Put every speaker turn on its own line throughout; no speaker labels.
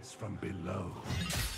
allies from below.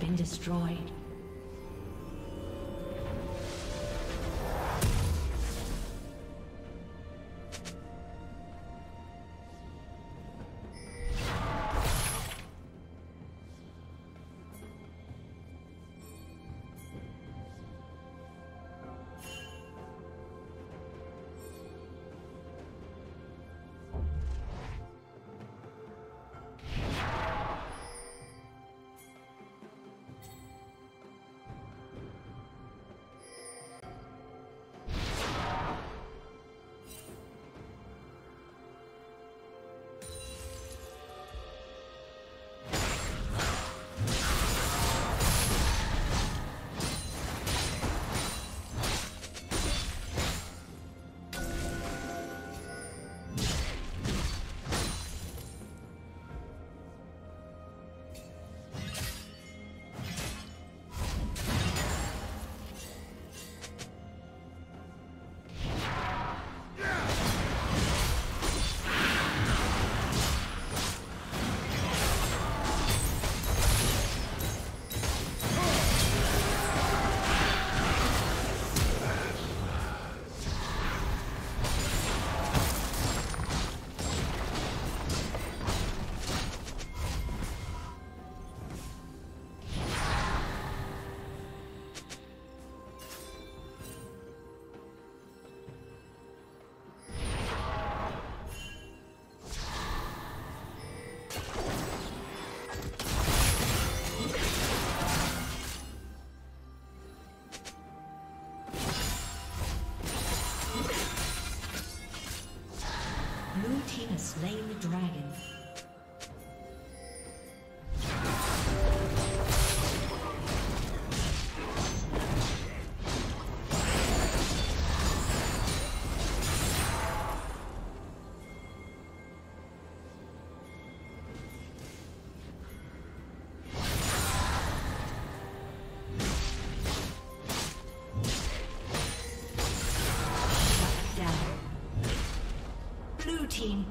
Been destroyed.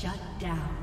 Shut down.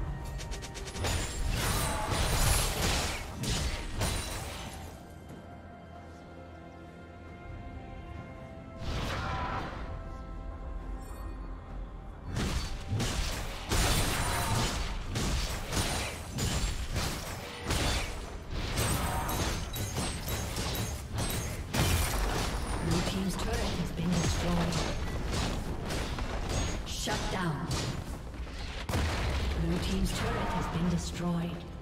Destroyed.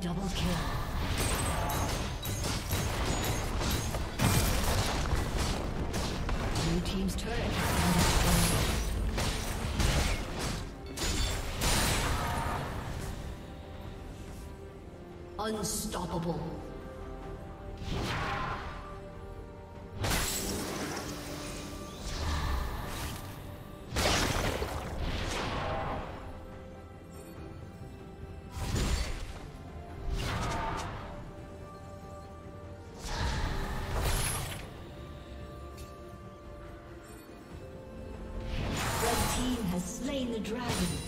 Double kill. Blue team's turret has been destroyed. Unstoppable. The dragon.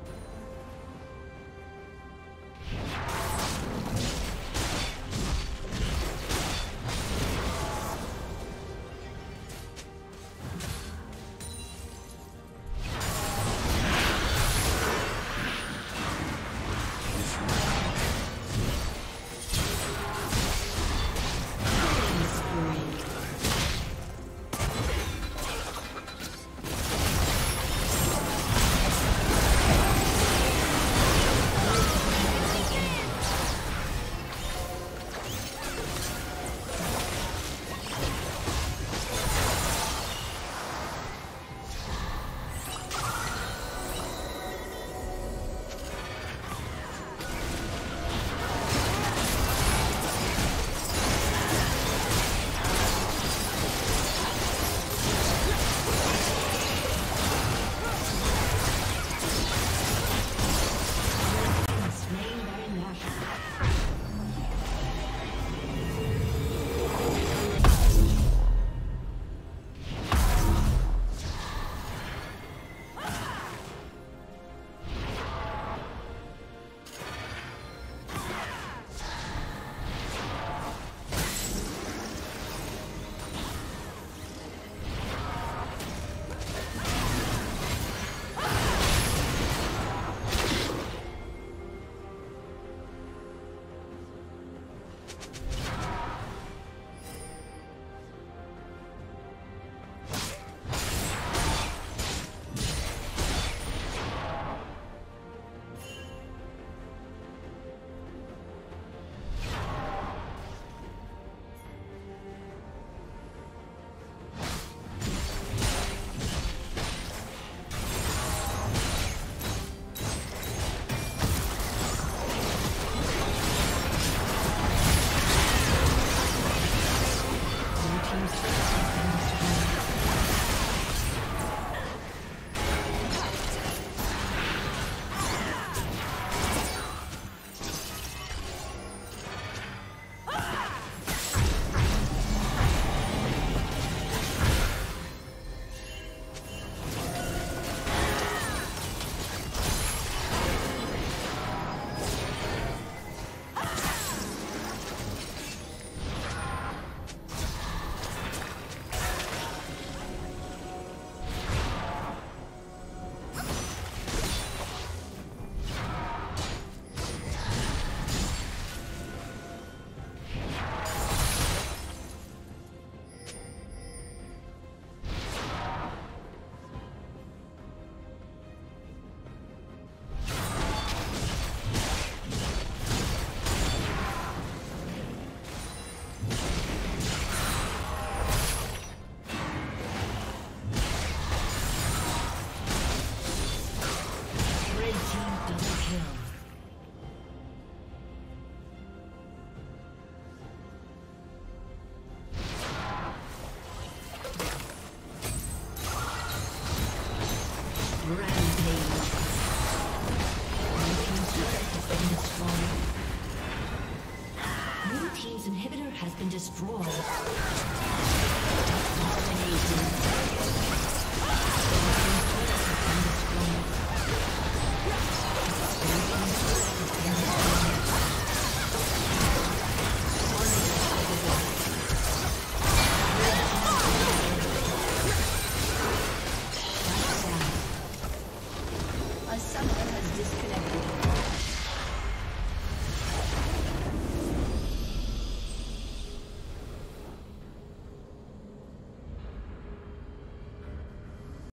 destroyed.